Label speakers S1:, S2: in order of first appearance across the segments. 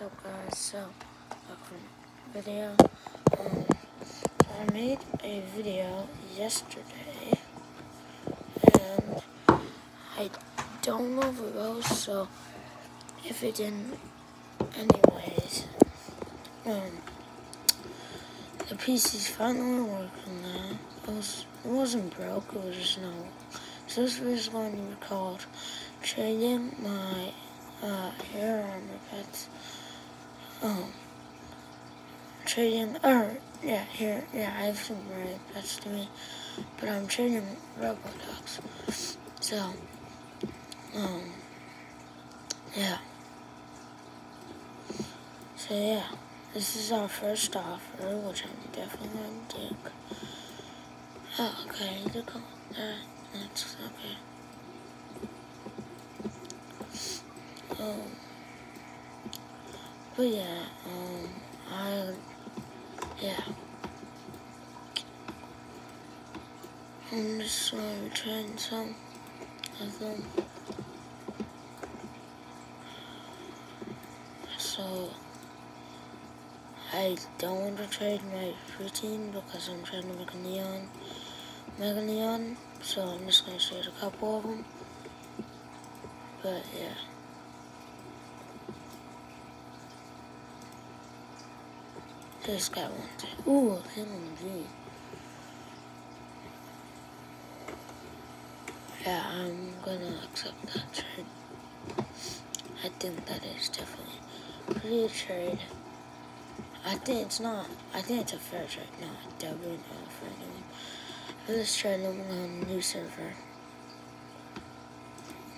S1: Up guys? So, welcome video. Um, I made a video yesterday and I don't know if it goes, so if it didn't, anyways, um, the PC's finally working now. It was, it wasn't broke, it was just no. So this is going to be called Trading My uh, Hair Armor Pets um, trading, or, yeah, here, yeah, I have some red pets to me, but I'm trading Robodogs. So, um, yeah. So, yeah, this is our first offer, which I'm definitely going to take. Oh, okay, the call. Alright, that's okay. Um, but yeah, um, I, yeah. I'm just gonna return some of them. So, I don't want to trade my routine because I'm trying to make a neon, mega neon. So I'm just gonna trade a couple of them. But yeah. This guy wants it. Ooh, him and G. Yeah, I'm gonna accept that trade. I think that is definitely pretty trade. I think it's not. I think it's a fair trade. No, definitely not a fair one. Let's try them on a new server.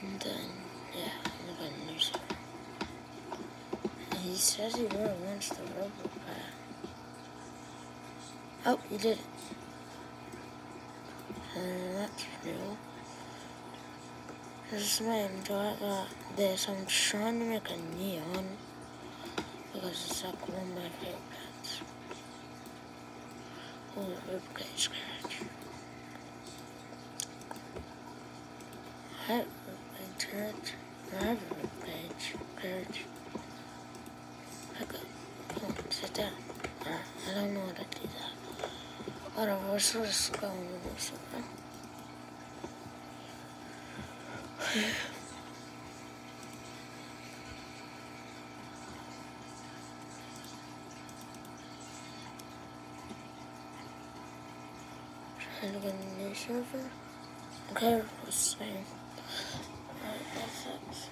S1: And then, yeah, I'm gonna a new server. He says he really wants the robot. Oh, you did it. And that's new. This is my enjoy uh, this. I'm trying to make a neon because it's like one of my favorite pets. Oh, ribcage scratch. I have ribcage scratch. I have a ribcage. Pick up. Come on, sit down. I don't know how to do that. Let's go on this one. Trying to get a new server. Okay, let's see. Alright, that's it.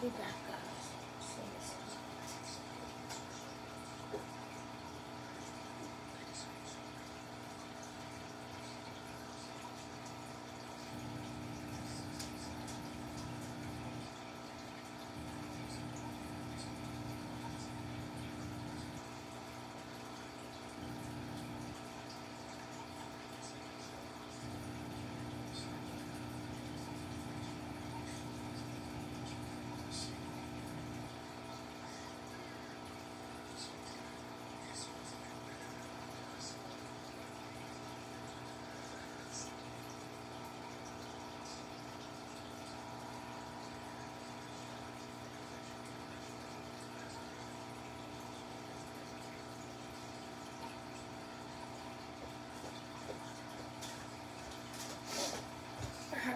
S1: I'll be back, guys.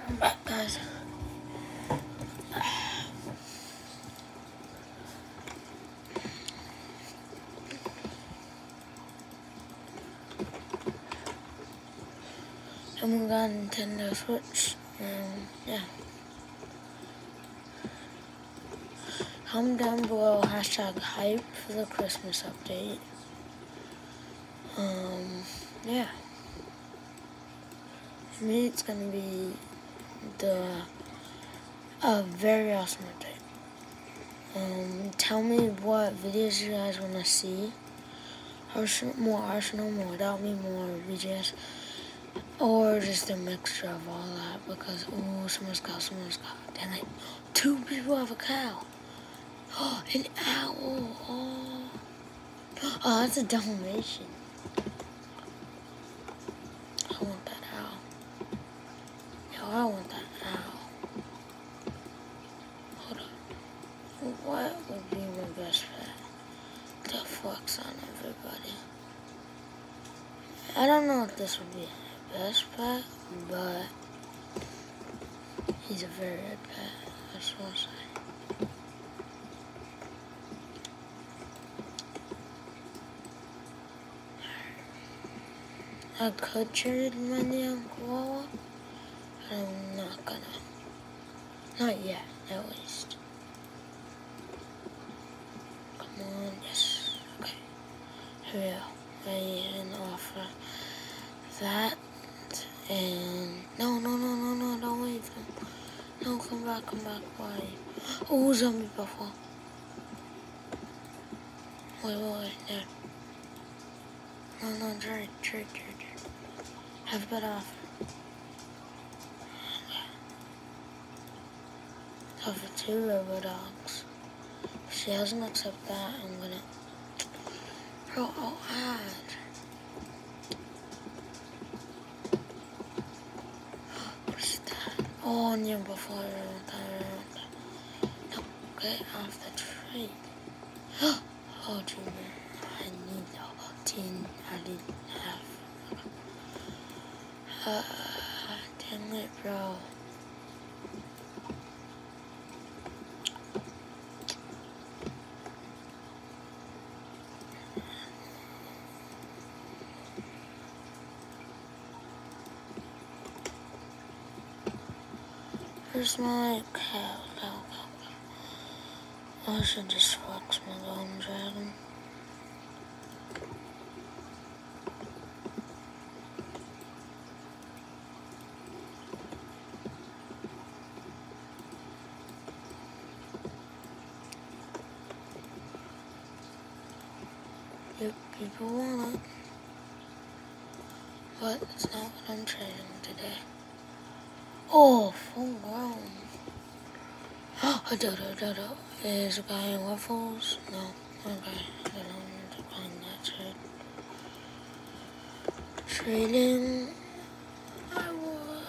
S1: I'm back, guys. Got Nintendo Switch, and yeah. Comment down below hashtag hype for the Christmas update. Um, yeah. For me, it's gonna be the a very awesome update. Um, tell me what videos you guys want to see. Arsenal, more Arsenal, more Without Me, more BGS. Or just a mixture of all that because, oh, someone's got, someone's got. Damn it. Two people have a cow. Oh, an owl. Oh, oh that's a Dalmatian. I want that owl. Yo, I want that owl. Hold up. What would be my best pet? The fuck's on everybody? I don't know if this would be my best pet, but he's a very good pet. That's what I'm saying. I could trade my damn koala, I'm not gonna. Not yet, at least. Come on, yes. Okay. Here we go. Ready and offer that. And no, no, no, no, no, don't leave him. No, come back, come back. Why? Oh, zombie buffalo. Wait, wait, wait, there. No, no, trade, trade, trade, trade. Have a bit off. the two robo dogs. If she doesn't accept that, I'm gonna. Bro, I'll add. Oh, near before no, get off the tree. oh, Junior, I need a tin. I didn't have. Uh, it, bro. Where's my cow? Cow, cow, cow. I should just flex my golden dragon. Yep, people want it. But it's not what I'm trading today. Oh, full grown. Oh, dodo, dodo. Is in waffles? No. Okay. I don't to find that trade. Trading. I will.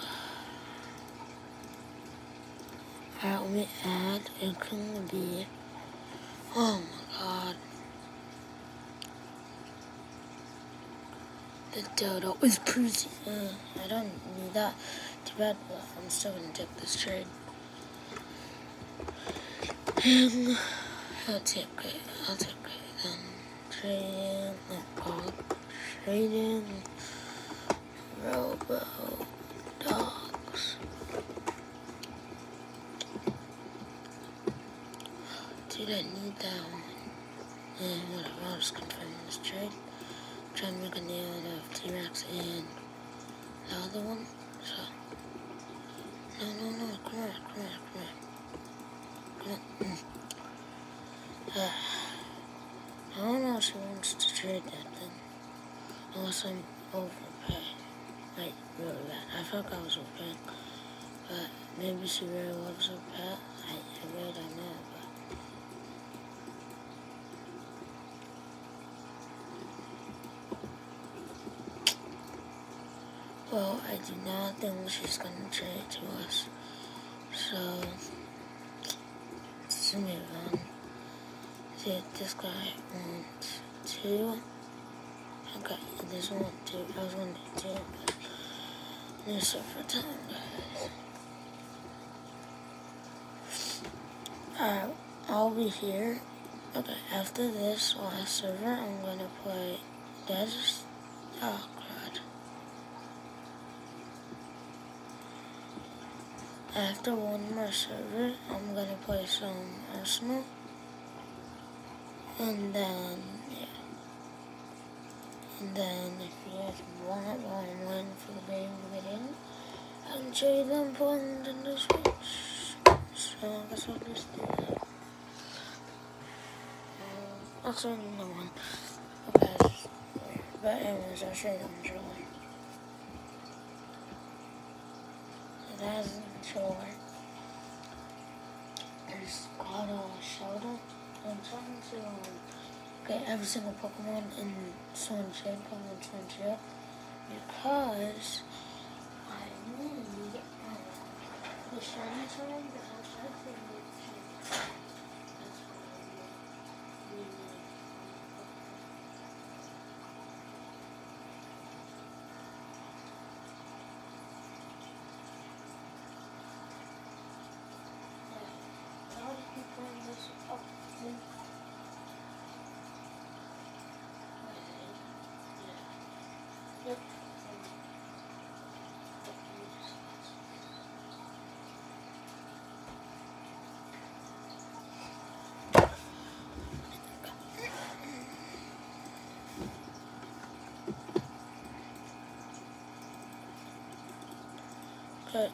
S1: Alright, let me add. It can be. Oh my god. The dodo is pretty. Uh, I don't need that. Too bad, but I'm still gonna take this trade. I'll take it. I'll take it. Then trading. Oh, trading. Robo dogs. Dude, I need that one. And whatever, I'll just confirm this trade. Try and make a deal out of T-Rex and the other one. So. No, no, no, come on, come I don't know if she wants to trade that thing. Unless I'm overpaying. Like, really bad. I felt like I was overpaying. But maybe she really loves her pet. I, I really don't know. But... Well, I do not think she's gonna trade to us. So, See, this guy two. Okay, this one two. I was gonna do two, but there's for time, guys. Alright, I'll be here. Okay, after this last server, I'm gonna play Desert. Oh, After one more server, I'm gonna play some Arsenal. And then, yeah. And then if you guys want while I'm for the game to I can show you them playing Nintendo Switch. So I guess I'll just do that. Um, no one. Okay, but anyways, I'll show you them shortly. sure. It's called uh, Sheldon. I'm trying to get every single Pokemon in Sword and Pokemon and because I need the shiny time because I think that's what I need. Yeah. How did you bring this up? Wait. Yeah. Yep. Okay.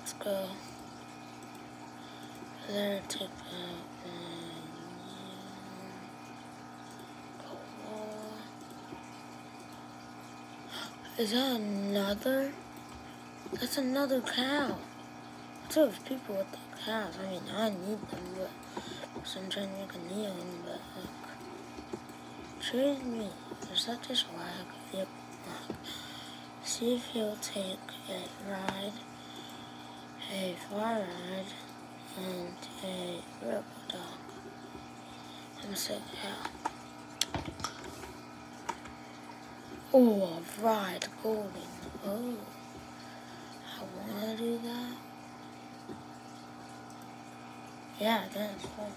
S1: Let's go. Then take out Is that another? That's another cow. So there's people with the cows. I mean, I need them, but I'm trying to make a neon, but look. Trade me. Is that just wag? Yep. Look. See if he'll take a ride, a far ride, and a rubber dog. I'm sick cow. Oh, ride, golden. Oh, I want to do that. Yeah, that's fun.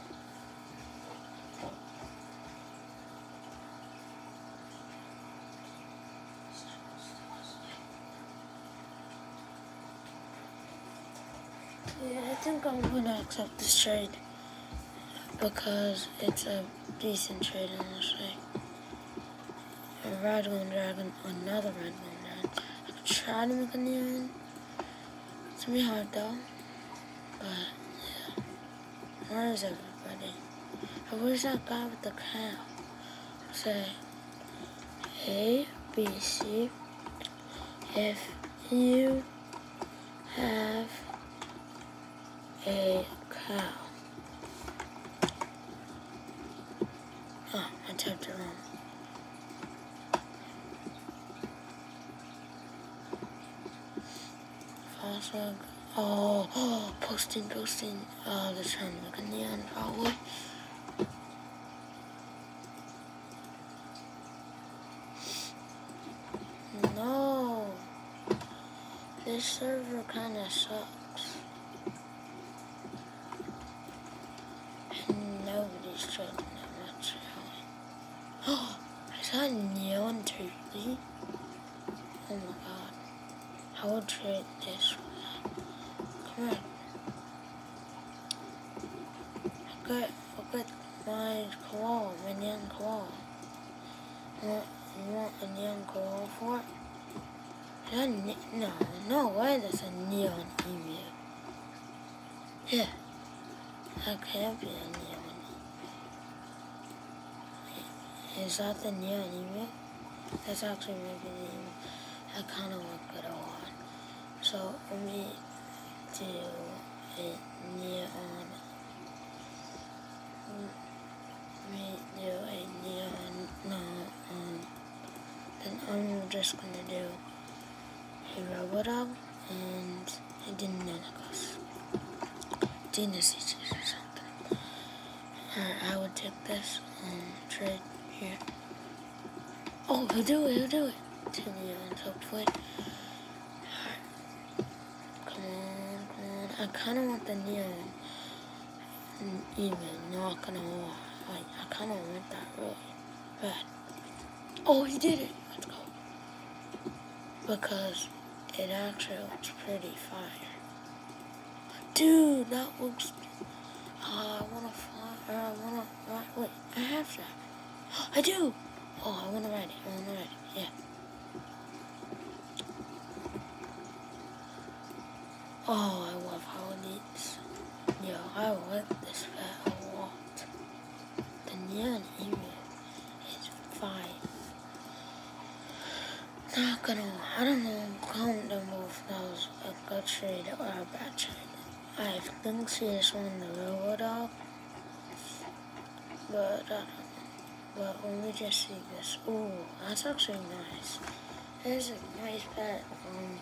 S1: Yeah, I think I'm gonna accept this trade because it's a decent trade, honestly. A red one dragon, another red one dragon. I could try to make a new one. It's gonna be hard though. But yeah. Where is everybody? And where's that guy with the cow? Say A B C if you have a cow. Oh, I typed it wrong. Fossil. Oh, oh, posting, posting. Oh, they're trying to make a neon probably. No. This server kind of sucks. And nobody's trading that much. Oh, is that neon turkey? Oh my god. I will trade this one. Come on. I got, I got my claw, my neon claw. You want, you want a neon claw for it? Is that ne no, no way that's a neon emu. Yeah. That can't be a neon emu. Is that the neon emu? That's actually maybe the emu. I kind of want good on. So let me do a neon. Let me do a neon. No, um, then I'm just gonna do a Robodog and a Deinonychus. Deinonychus or something. Alright, I would take this and trade here. Oh, he'll do it, he'll do it. To neon, hopefully. Come on, come on. I kind of want the neon. Even, not gonna lie. Like, I kind of want that really bad. Oh, he did it. Let's go. Because it actually looks pretty fire. Dude, that looks. Uh, I wanna fly. Or I wanna. Wait, I have that. I do. Oh, I wanna ride it. I wanna ride it. Yeah. Oh, I love how it needs. Yeah, I like this pet a lot. The neon emu is fine. Not gonna, I don't know below if that was a good trade or a bad trade. I think she is one the real dog, but uh, but when we just see this, ooh, that's actually nice. It's a nice pet. Um,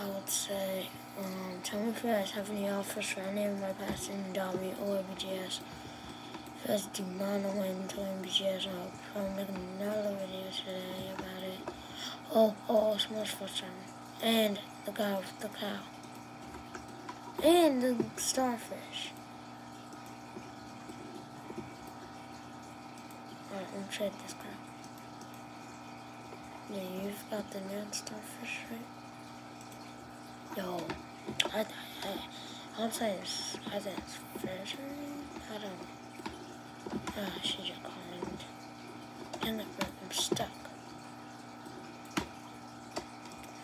S1: I would say, um, tell me if you guys have any offers for any of my pets in Dobby or BGS. If you guys do not know my in BGS, I'll probably make another video today about it. Oh, oh, oh Smash Fortune. And the guy with the cow. And the starfish. I'm gonna trade this guy. Yeah, you've got the new starfish, right? Yo, I, I, I, I'm saying it's, I think it's fish. I don't know. Ah, she just called. And I'm stuck.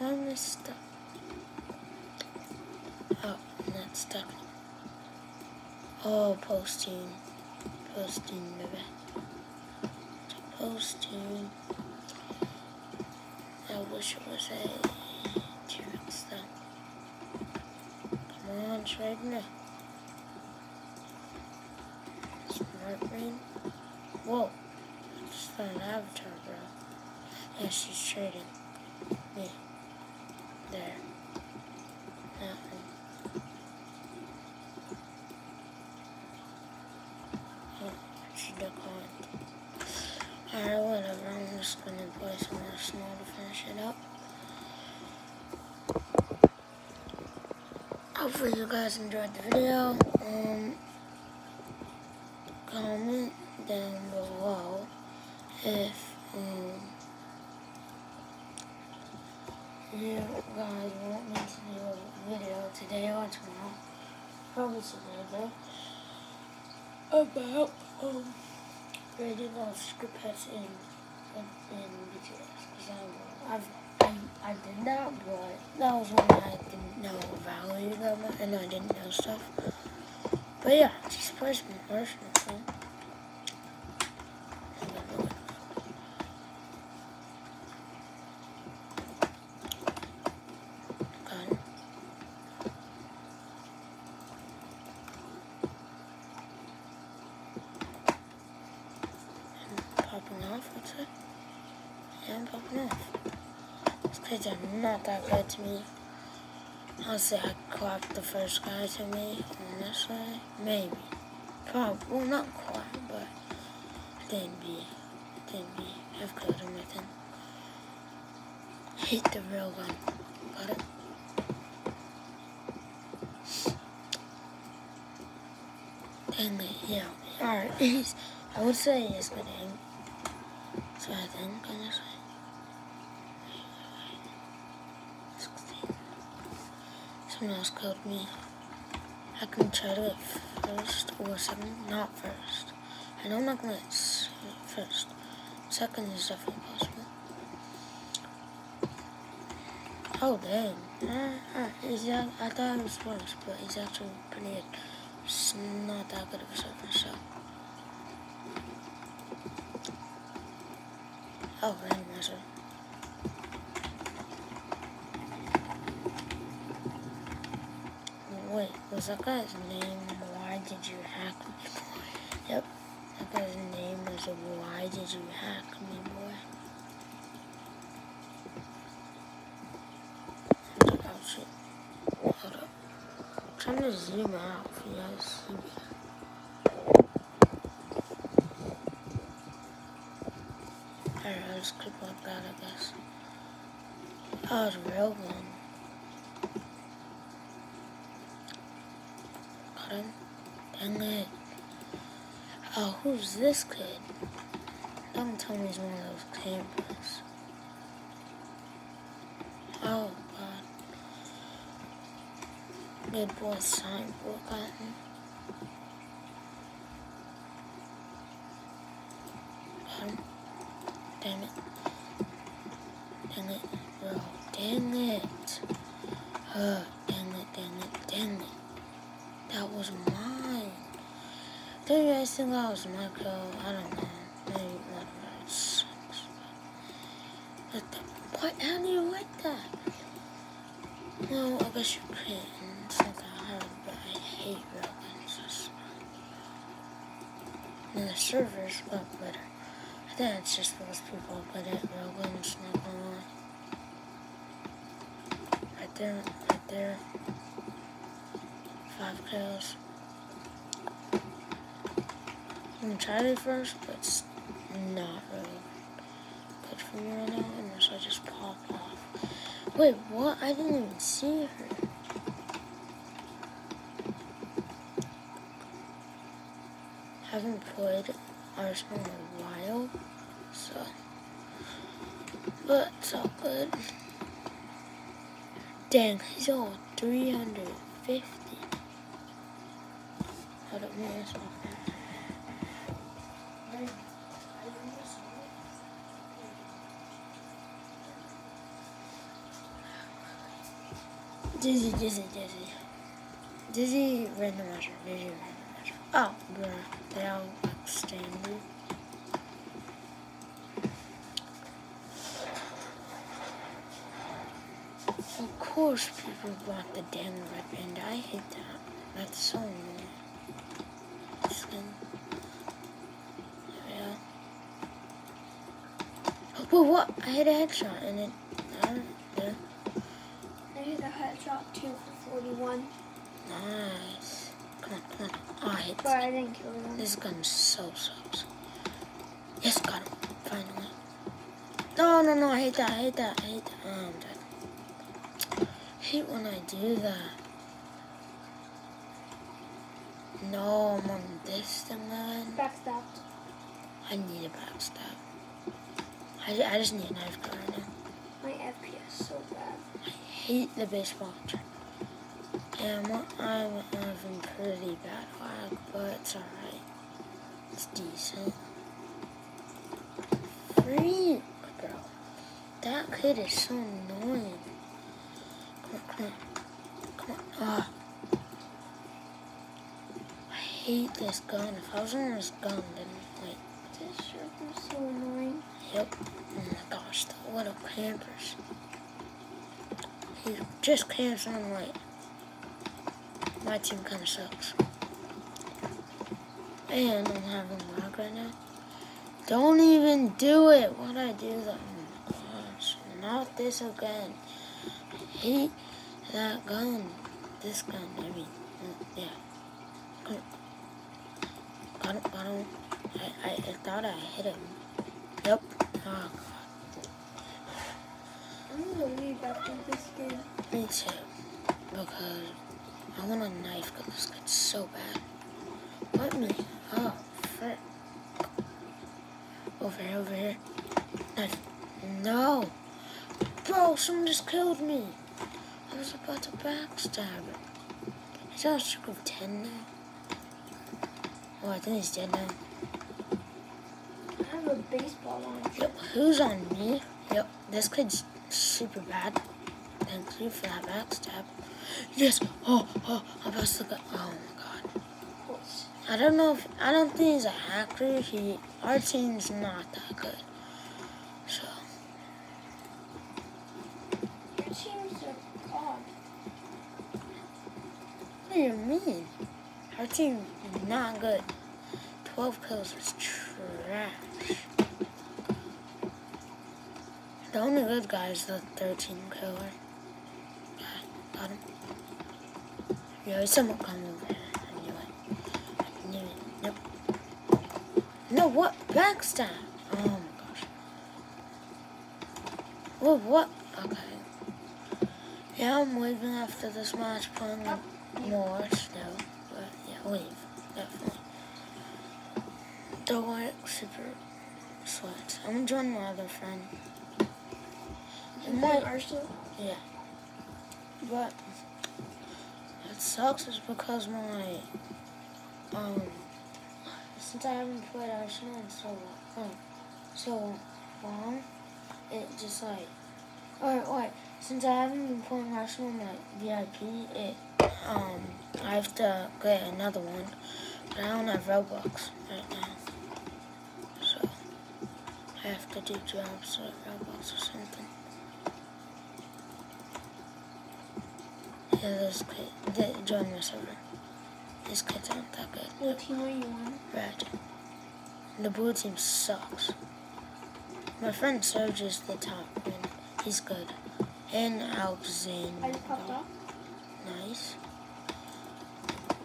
S1: I'm stuck. Oh, not stuck. Oh, posting. Posting, maybe. Posting. I wish it was a T-Rex though. Come on, trade me. Smart brain. Whoa. I just found an avatar, bro. Yeah, she's trading. Me there. Nothing. Oh, she declined. Alright, whatever. I'm just gonna play some more snow to finish it up. Hopefully guys enjoyed the video. Um, comment down below if um, you guys want me to do a video today or tomorrow, probably today about um, rating of script pets in, in, in BGS. Because I've, I, did that, but that was when I didn't know value that much, and I didn't know stuff. But yeah, just personal, personal, so. off, what's it? Yeah, I'm popping off. These kids are not that good to me. I'll say I clapped the first guy to me this way. Maybe. Probably. Well, not quite, but I didn't be. I didn't be. Killed him, I think. Hate the real one, Got it? It, yeah. Alright, I would say it's good aim. So I think on this way. 16. Someone else called me. I can try to get first or second. Not first. I know I'm not gonna first. Second is definitely possible. Oh dang. Uh, uh, he's, I thought it was worse, but he's actually pretty good. It's not that good of a second shot. Oh, rain measure. Wait, was that guy's name Why Did You Hack Me Boy? Yep, that guy's name was Why Did You Hack Me Boy? Oh shit. Hold up. I'm trying to zoom out for you guys see me. Alright, I'll just click like that, I guess. It's a real one. Got him. Dang it. Oh, who's this kid? Don't tell me he's one of those campers. Oh, God. Good boy sign signboard button him. Damn it. Dang it, bro. Dang it. Uh, dang it, dang it, dang it. That was mine. Do you guys think that kill? I don't know. Maybe whatever. It sucks. But the What? How do you like that? Well, I guess you can. It's not that hard, but I hate railguns. And the server's a lot better. I think it's just those people good at railguns, not gonna lie. Right there, right there. Five kills. I'm it first, but it's not really good for me right now unless I just pop off. Wait, what? I didn't even see her. Haven't played Arsenal in a while, so but it's all good. Dang, he's all 350. Hold up, man, that's Dizzy, dizzy, dizzy. Dizzy randomizer, dizzy random measure. Oh, bruh, they all extended. Of course people bought the damn red band. I hate that. That's so annoying. Skin. Yeah. Oh, whoa, what? I hit a headshot and it.
S2: Hit two for 41,
S1: Nice. Come on, come on. Oh, I hate
S2: but
S1: this.
S2: I didn't kill them.
S1: This gun so sucks. Yes, got him. Finally. No, no, no. I hate that. I hate that. I hate that. Oh, I'm dead. I hate when I do that. No, I'm on this thing then.
S2: Backstabbed.
S1: I need a backstab. I, I just need a knife gun right now.
S2: My FPS so bad.
S1: I hate the baseball trap. And I'm, I'm having pretty bad luck, but it's alright. It's decent. Freak, bro. That kid is so annoying. Come on, come on. Come on. Ah. I hate this gun. If I was on this gun, then, like,
S2: This shirt is so annoying.
S1: Yep. Gosh, the little campers. He just camps I'm like, my team kind of sucks. And I'm having lag right now. Don't even do it. Why'd I do that? Oh not this again. I hate that gun. This gun, I mean, yeah. On. Got him, got him. I, I, I thought I hit him. Yep. Oh, ah,
S2: I'm gonna leave after this game.
S1: Me too. Because I want a knife because this gets so bad. Let me. Oh, frick. Over here, over here. Knife. No. Bro, someone just killed me. I was about to backstab it. He's on a of 10 now. Oh, I think he's dead now.
S2: I have a baseball launcher.
S1: Yep, who's on me? Yep, this kid's super bad. Thank you for that backstab. Yes, oh, oh, I'm about to go. Oh my god. I don't know if, I don't think he's a hacker. He, our team's not that good. So,
S2: your team's a god.
S1: what do you mean? Our team not good. 12 kills is trash. The only good guy is the 13 killer. Yeah, got him. Yeah, someone come over here. I knew it. I knew it. Nope. No, what? Backstab. Oh my gosh. Whoa, what? Okay. Yeah, I'm leaving after this match playing more still. But yeah, leave. Definitely. Don't like super sweats. I'm gonna join my other friend.
S2: You
S1: might,
S2: Arsenal?
S1: yeah. But it sucks is because my um since I haven't played Arsenal in so long, so long, it just like or wait, since I haven't been playing Arsenal in my VIP, it um I have to get another one, but I don't have Robux right now, so I have to do jobs at Roblox or something. Yeah, those they join my server. These kids aren't that good.
S2: What team are you on?
S1: Red. The blue team sucks. My friend Serge is the top, and he's good. And Alexander.
S2: I just popped off.
S1: Nice.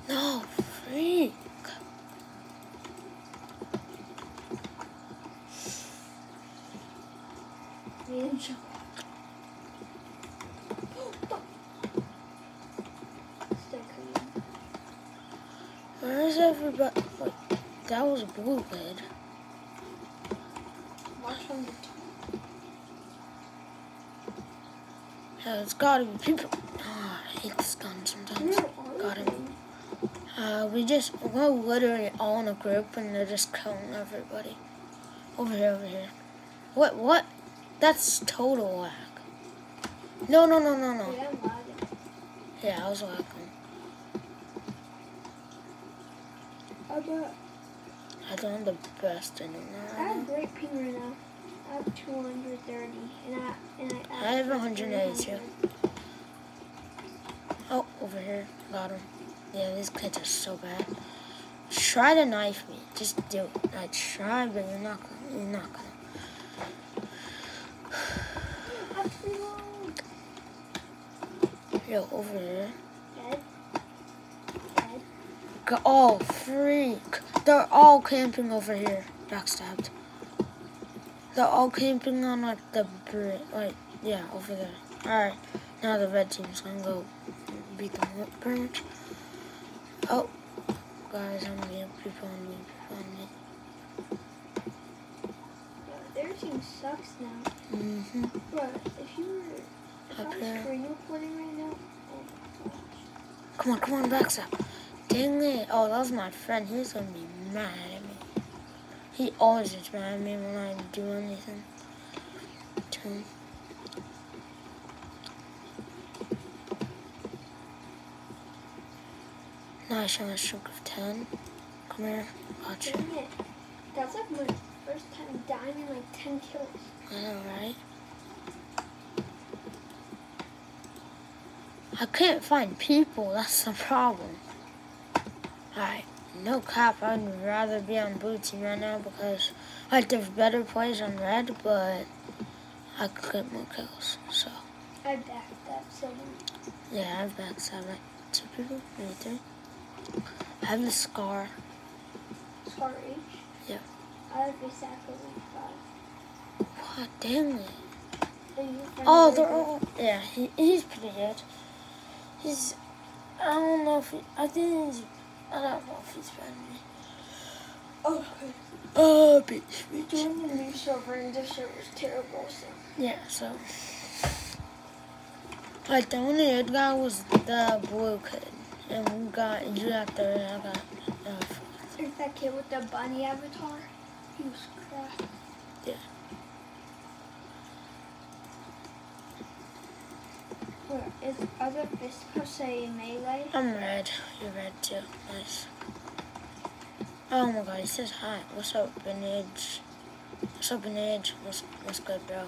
S1: No, freak.
S2: Me and Joe. Still coming.
S1: Where is everybody? Wait, that was a blue kid.
S2: Watch from the top.
S1: Yeah, it's gotta be people. Oh, I hate this gun sometimes. Got him.
S2: they?
S1: Uh, we just, we're literally all in a group and they're just killing everybody. Over here, over here. What, what? That's total lag. No, no, no, no, no.
S2: Yeah,
S1: I was lagging.
S2: I bet.
S1: I have the best
S2: I have great ping right now. I have 230, and I and I.
S1: I have
S2: added
S1: 182.
S2: 300.
S1: Oh, over here. Got him. Yeah, these kids are so bad. Try to knife me. Just do it. I try, but you're not gonna. You're not gonna.
S2: I have.
S1: Yo, over here.
S2: Dead. Dead.
S1: Go- Oh, freak. They're all camping over here. Backstabbed. They're all camping on like the bridge. Like, yeah, over there. Alright. Now the red team's gonna go beat them up pretty much. Oh. Guys, I'm getting people on me. People on me.
S2: Their team sucks now.
S1: Mm-hmm.
S2: But if you were,
S1: Up here.
S2: screen recording right now, oh.
S1: Come on, come on, backstab. Dang it. Oh, that was my friend. He's gonna be mad at me. He always gets mad at me when I do anything to him. Nice on a stroke of 10. Come here. Watch.
S2: It. That's like my first time dying in like 10 kills.
S1: I know, right? I can't find people. That's the problem. Alright, no cap. I'd rather be on blue team right now because like there's better plays on red, but I could get more kills. So
S2: I backed that someone.
S1: yeah, I've backstabbed like two people, maybe three. I have the scar.
S2: Scar H.
S1: Yeah.
S2: I have exactly like 5.
S1: What? Dang it. Oh, they're all. Yeah, he, he's pretty good. He's. I don't know if he. I think he's. I don't know if he's friendly.
S2: Oh,
S1: Oh, bitch, bitch.
S2: join the new server and this server's terrible, so.
S1: Yeah, so. Like, the only good guy was the blue kid. And we got. You got third, I got. Uh.
S2: There's that kid with the bunny avatar. He was crap.
S1: Yeah.
S2: Is other per se in melee?
S1: I'm red. You're red too. Nice. Oh my god, he says hi. What's up, Benage? What's up, Benage? What's, what's good, bro?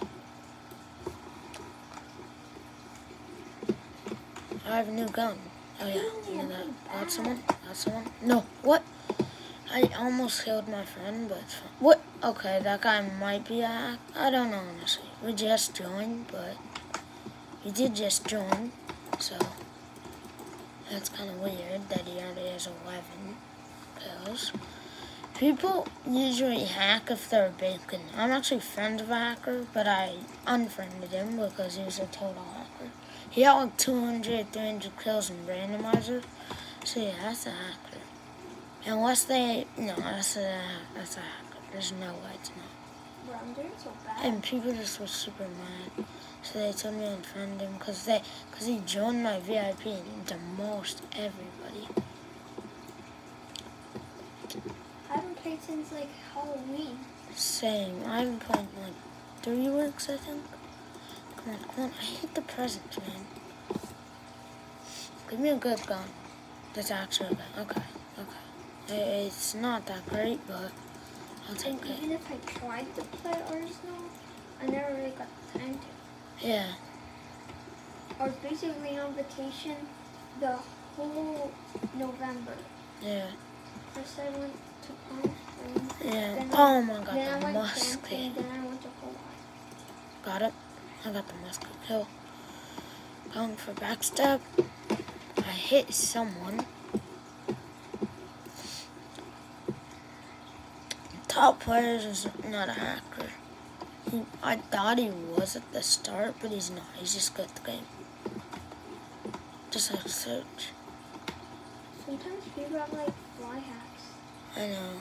S1: I have a new gun. Oh yeah, you know that. Got someone? Got someone? No. What? I almost killed my friend, but what? Okay, that guy might be a hack. I don't know honestly. We just joined, but we did just join, so that's kind of weird that he already has 11 kills. People usually hack if they're bacon. I'm actually friends with a hacker, but I unfriended him because he was a total hacker. He had like 200, 300 kills in randomizer. So yeah, that's a hacker. Unless they, no, that's a, that's a hacker. There's no way it's not.
S2: Bro, I'm doing so bad.
S1: And people just were super mad. So they told me to unfriend him because they, cause he joined my VIP and demolished everybody.
S2: I haven't played since like Halloween.
S1: Same. I haven't played in like three weeks, I think. Come on, come on. I hate the presents, man. Give me a good gun. That's actually gun. Okay, okay. It's not that great, but I'll take
S2: And
S1: it.
S2: even if I tried to play Arsenal, I never really got the time to.
S1: Yeah.
S2: I was basically on vacation the whole November.
S1: Yeah.
S2: First I went to Palm Springs.
S1: Yeah.
S2: Then
S1: Oh my god,
S2: then I
S1: the
S2: went
S1: musket.
S2: camping. Then I went to Hawaii.
S1: Got it. I got the musket kill. Going for backstab. I hit someone. Top players is not a hacker. He, I thought he was at the start, but he's not. He's just good at the game. Just like search.
S2: Sometimes people have like fly hacks.
S1: I know.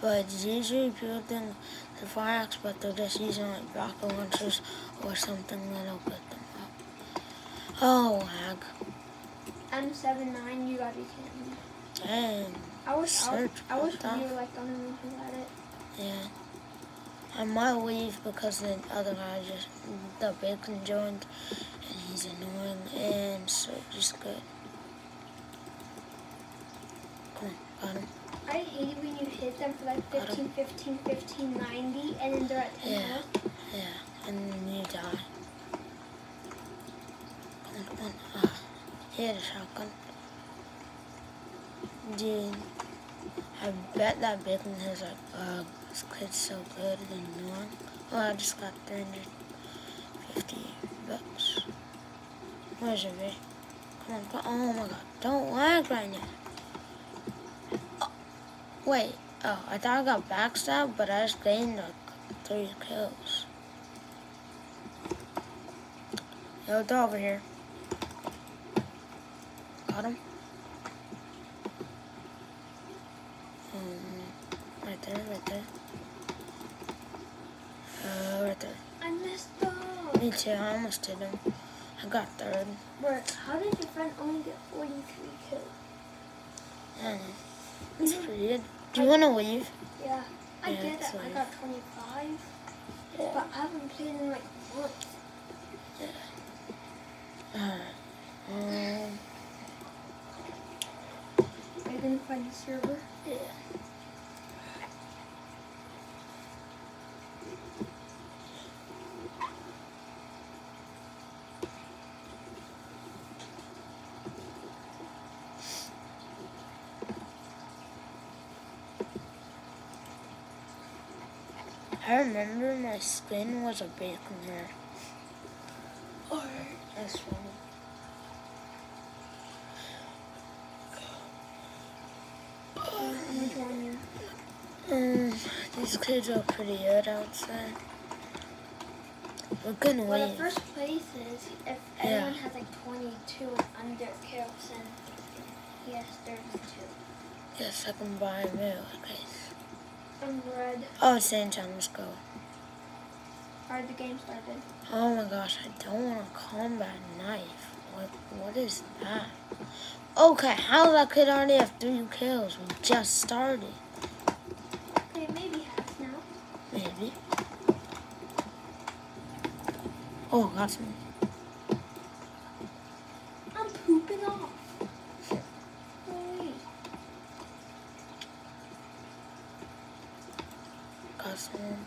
S1: But usually people think they're fire hacks, but they're just using like rocket launchers or something that'll put them up. Oh, lag.
S2: M79, you gotta be kidding me.
S1: Dang.
S2: I wish I, was-
S1: Search
S2: I wish we were like the only one who had it.
S1: Yeah. I might leave because the other guy just, the bacon joined, and he's annoying, and so just good. Come on, got.
S2: I hate it when you hit them for like
S1: Got
S2: 15, 15, 15, 90, and then they're at 10
S1: Yeah.
S2: health.
S1: Yeah, and then you die. Come on, come on. Ah, he had a shotgun. Dude, I bet that bacon has like, uh, this kid's so good and annoying. Oh, I just got 350 bucks. Where's? Come on, come on. Oh my god, don't lag right now. Oh, wait, oh, I thought I got backstabbed, but I just gained like three kills. Yo, they're over here. Got him. Um, right there, right there. Uh, right there.
S2: I missed up.
S1: Me too, I almost did him. I got third.
S2: Bert, how did your friend only get 43 kills?
S1: I don't know. It's pretty good. Do you want to leave?
S2: Yeah, I
S1: Yeah,
S2: did it. I got 25, but I haven't played in like months.
S1: Alright. Um,
S2: Are you gonna find the server?
S1: yeah. I remember my skin was a bacon hair. Alright, that's funny.
S2: I'm gonna join you.
S1: Um, these kids are pretty good outside. We're gonna
S2: Well, the first place is if
S1: Yeah.
S2: everyone has like 22 and under and he has 32.
S1: Yes, I can buy a meal, okay.
S2: Red.
S1: Oh, same time, let's go.
S2: Alright, the game started.
S1: Oh my gosh, I don't want a combat knife. What, what is that? Okay, how did that kid already have three kills? We just started.
S2: Okay, maybe half now.
S1: Maybe. Oh, got some.
S2: I'm pooping off. Holy.
S1: Got some.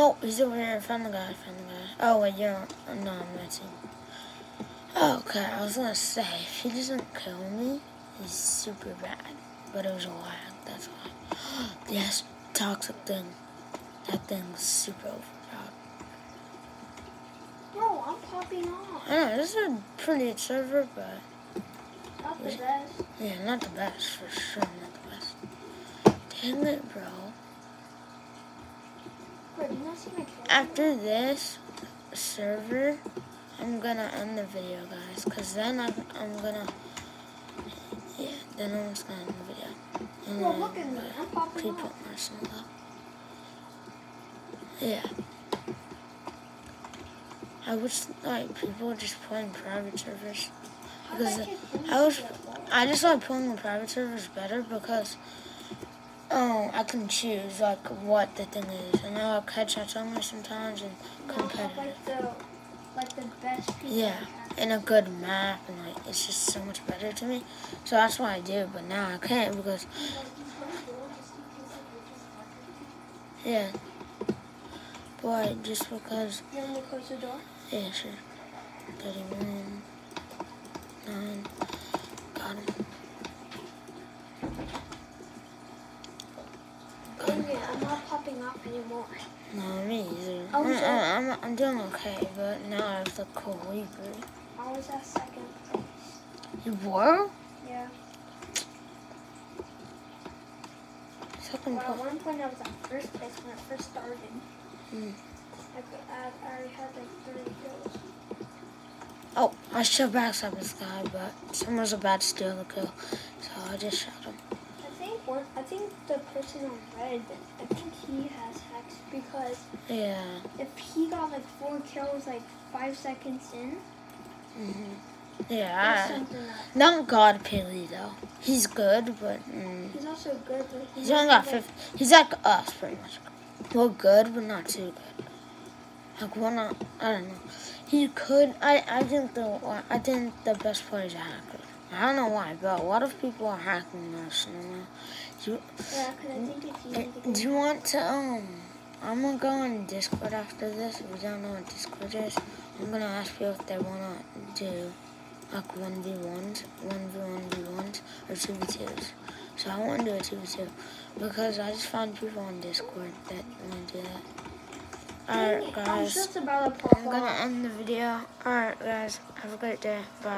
S1: No, he's over here. I found the guy. I found the guy. Oh, wait, you're. No, I'm not seeing. Okay, I was gonna say, if he doesn't kill me, he's super bad. But it was a lag, that's why. yes, toxic thing. That thing's super overpowered.
S2: Bro, I'm popping off.
S1: I know, this is a pretty good server, but
S2: Not the best.
S1: yeah, not the best, for sure, not the best. Dang it, bro.
S2: Bro, do you not see my kill?
S1: After this server, I'm gonna end the video, guys, because then I'm, I'm gonna, yeah, then I'm just gonna end the video. And
S2: Well, look at me. I'm popping.
S1: Arsenal up. Yeah. I wish like people were just playing private servers. Because
S2: I
S1: I was
S2: with that ball?
S1: I just like playing the private servers better because um I can choose like what the thing is and I like headshots only sometimes and
S2: No,
S1: competitive.
S2: like the, like the best
S1: Yeah, and a good map and like it's just so much better to me. So that's why I do, but now I can't because yeah. But just because
S2: You want me to close the door?
S1: yeah sure. 31. 9. Got him.
S2: Dang it, I'm not popping off anymore.
S1: No, me either.
S2: I was
S1: I'm, I'm, I'm doing okay, but now I have the Calibri.
S2: I was at second place.
S1: You were?
S2: Yeah.
S1: Second
S2: Well, at one point I was at first place when I first started.
S1: Hmm.
S2: I, could- I, I already had like 30 kills.
S1: Oh, I should backstab this guy, but someone's about to steal the kill, so I just shot him.
S2: I think. I think the person on red. I think he has hacks because
S1: Yeah.
S2: if he got like four kills like five seconds in,
S1: hmm
S2: that's
S1: Yeah. Not God Pili though. He's good, but mm,
S2: he's also good. But
S1: he's he's only got
S2: like,
S1: 50. He's like us, pretty much. We're good, but not too good. Like we're not. I don't know. He could. I. I think the. I think the best player is a hacker. I don't know why, but a lot of people are hacking us now. Do you,
S2: Yeah, because I think it's easy
S1: eh, do you want to um? I'm gonna go on Discord after this. If you don't know what Discord is, I'm gonna ask people if they wanna do like one v ones, one v one v ones, or two v twos. So I want to do a two v two because I just found people on Discord that want to do that. Alright,
S2: I'm
S1: guys.
S2: just about to pop
S1: I'm gonna end the video. Alright, guys. Have a great day. Bye.